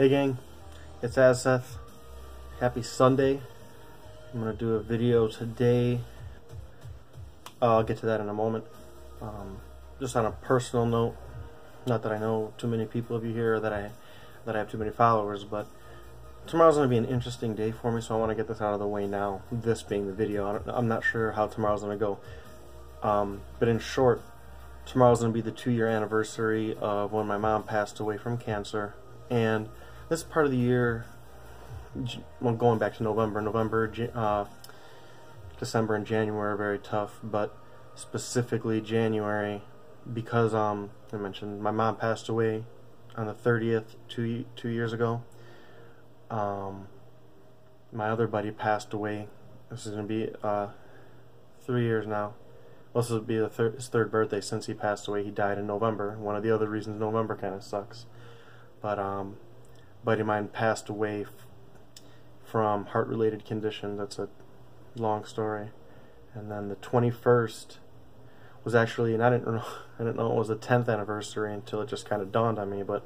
Hey gang, it's Azseth. Happy Sunday. I'm gonna do a video today. Uh, I'll get to that in a moment. Um, just on a personal note, not that I know too many people of you here, that I that I have too many followers, but tomorrow's gonna be an interesting day for me, so I want to get this out of the way now. This being the video, I'm not sure how tomorrow's gonna go. Um, but in short, tomorrow's going to be the two year anniversary of when my mom passed away from cancer. And this part of the year, well, going back to November, November, uh, December, and January are very tough, but specifically January, because um, I mentioned my mom passed away on the 30th two, two years ago. Um, my other buddy passed away. This is going to be uh, three years now. This will be thir his third birthday since he passed away. He died in November. One of the other reasons November kind of sucks. But um, buddy of mine passed away from heart-related condition. That's a long story. And then the 21st was actually, and I didn't know, I didn't know it was the 10th anniversary until it just kind of dawned on me. But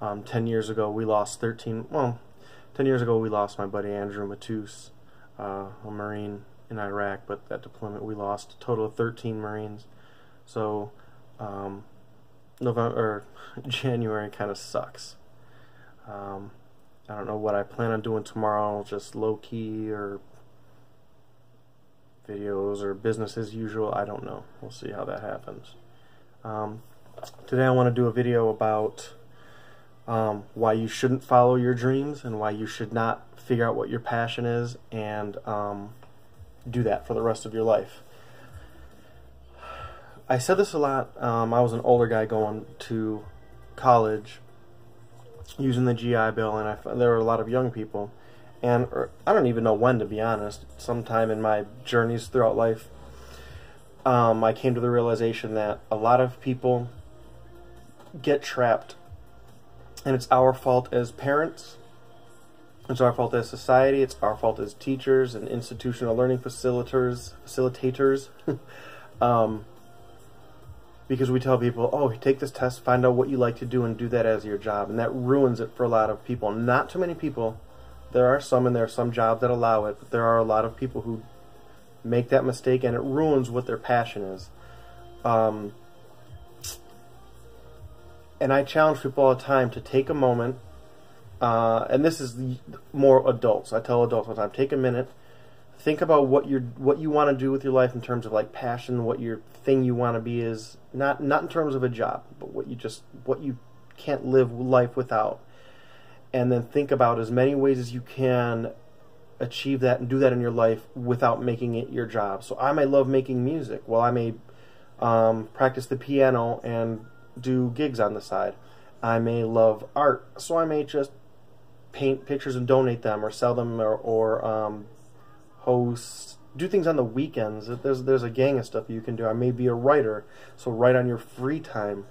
um, 10 years ago, we lost 13. Well, 10 years ago, we lost my buddy Andrew Matus, uh, a Marine in Iraq, but that deployment we lost a total of 13 Marines. So um, November or January kind of sucks. Um, I don't know what I plan on doing tomorrow, just low key or videos or business as usual. I don't know. We'll see how that happens. Um, today I want to do a video about um, why you shouldn't follow your dreams and why you should not figure out what your passion is and um, do that for the rest of your life. I said this a lot. Um, I was an older guy going to college using the GI Bill, and I, there were a lot of young people. And or, I don't even know when, to be honest. Sometime in my journeys throughout life, um, I came to the realization that a lot of people get trapped, and it's our fault as parents it's our fault as society. It's our fault as teachers and institutional learning facilitators. Facilitators, um, because we tell people, "Oh, take this test, find out what you like to do, and do that as your job," and that ruins it for a lot of people. Not too many people. There are some, and there are some jobs that allow it, but there are a lot of people who make that mistake, and it ruins what their passion is. Um, and I challenge people all the time to take a moment uh, and this is more adults. I tell adults all the time: take a minute, think about what you what you want to do with your life in terms of like passion, what your thing you want to be is. Not not in terms of a job, but what you just what you can't live life without. And then think about as many ways as you can achieve that and do that in your life without making it your job. So I may love making music. Well, I may um, practice the piano and do gigs on the side. I may love art, so I may just paint pictures and donate them or sell them or, or um, host do things on the weekends. There's there's a gang of stuff you can do. I may be a writer so write on your free time.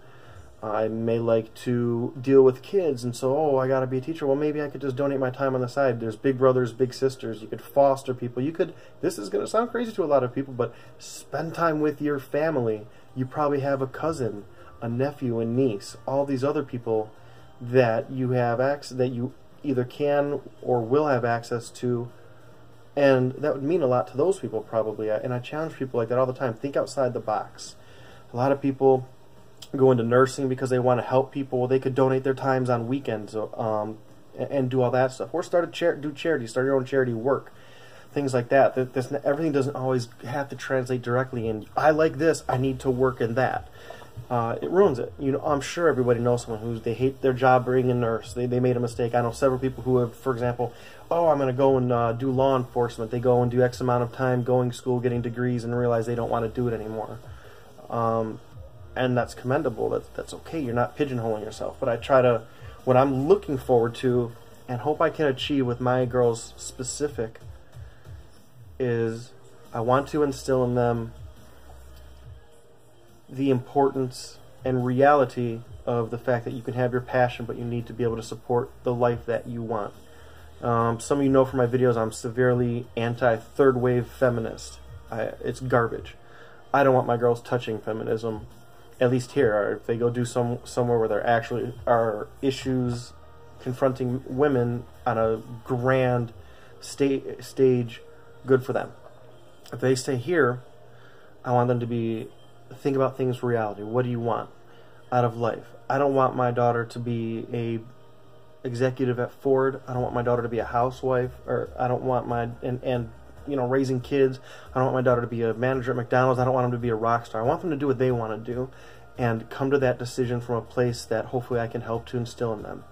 I may like to deal with kids and so oh i got to be a teacher. Well maybe i could just donate my time on the side. There's big brothers big sisters. You could foster people. You could this is to sound crazy to a lot of people but spend time with your family. You probably have a cousin a nephew and niece all these other people that you have access that you either can or will have access to and that would mean a lot to those people probably and i challenge people like that all the time. Think outside the box. A lot of people go into nursing because they want to help people. They could donate their times on weekends um, and, do all that stuff. Or start a do charity start your own charity work things like that. This, everything doesn't always have to translate directly and i like this i need to work in that uh, it ruins it. You know, I'm sure everybody knows someone who they hate their job being a nurse. They, they made a mistake. I know several people who have, for example, oh, I'm going to go and uh, do law enforcement. They go and do X amount of time going to school, getting degrees, and realize they don't want to do it anymore. Um, and that's commendable. That's that's okay. You're not pigeonholing yourself. But I try to, what I'm looking forward to, and hope I can achieve with my girls specific, is I want to instill in them the importance and reality of the fact that you can have your passion, but you need to be able to support the life that you want. Um, some of you know from my videos I'm severely anti-third wave feminist. I, it's garbage. I don't want my girls touching feminism, at least here. Or if they go do some somewhere where there actually are issues confronting women on a grand sta- stage, good for them. If they stay here, I want them to be think about things reality. What do you want out of life? I don't want my daughter to be a executive at Ford. I don't want my daughter to be a housewife, or I don't want my and and you know raising kids. I don't want my daughter to be a manager at McDonald's. I don't want them to be a rock star. I want them to do what they want to do, and come to that decision from a place that hopefully I can help to instill in them.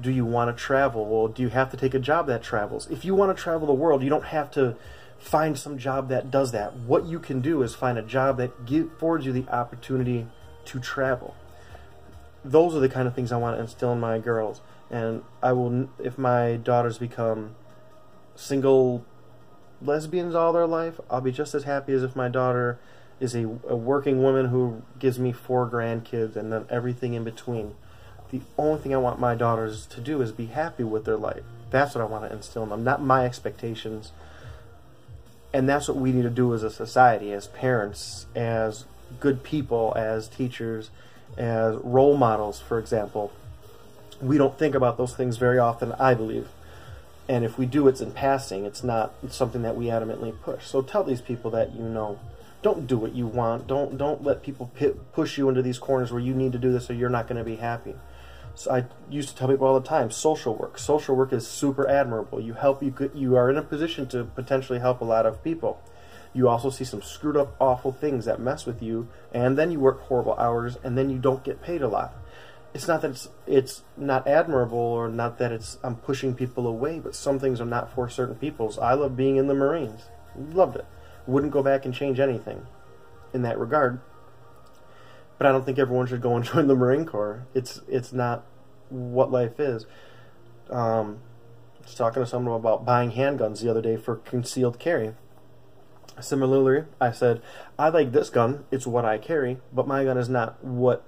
Do you want to travel? Well, do you have to take a job that travels? If you want to travel the world, you don't have to find some job that does that. What you can do is find a job that affords you the opportunity to travel. Those are the kind of things I want to instill in my girls and I will if my daughters become single lesbians all their life, I'll be just as happy as if my daughter is a, a working woman who gives me four grandkids and then everything in between. The only thing I want my daughters to do is be happy with their life. That's what I want to instill in them, not my expectations. And that's what we need to do as a society, as parents, as good people, as teachers, as role models, for example we don't think about those things very often, I believe. And if we do, it's in passing. It's not something that we adamantly push. So tell these people that you know. Don't do what you want. Don't don't let people push you into these corners where you need to do this or you're not going to be happy. I used to tell people all the time, social work. Social work is super admirable. You help you you are in a position to potentially help a lot of people. You also see some screwed up awful things that mess with you and then you work horrible hours and then you don't get paid a lot it's not that it's it's not admirable or not that it's I'm pushing people away, but some things are not for certain peoples. I love being in the Marines. Loved it. Wouldn't go back and change anything in that regard. But I don't think everyone should go and join the Marine Corps. It's it's not what life is. Um, I was talking to someone about buying handguns the other day for concealed carry. Similarly, I said, I like this gun, it's what I carry, but my gun is not what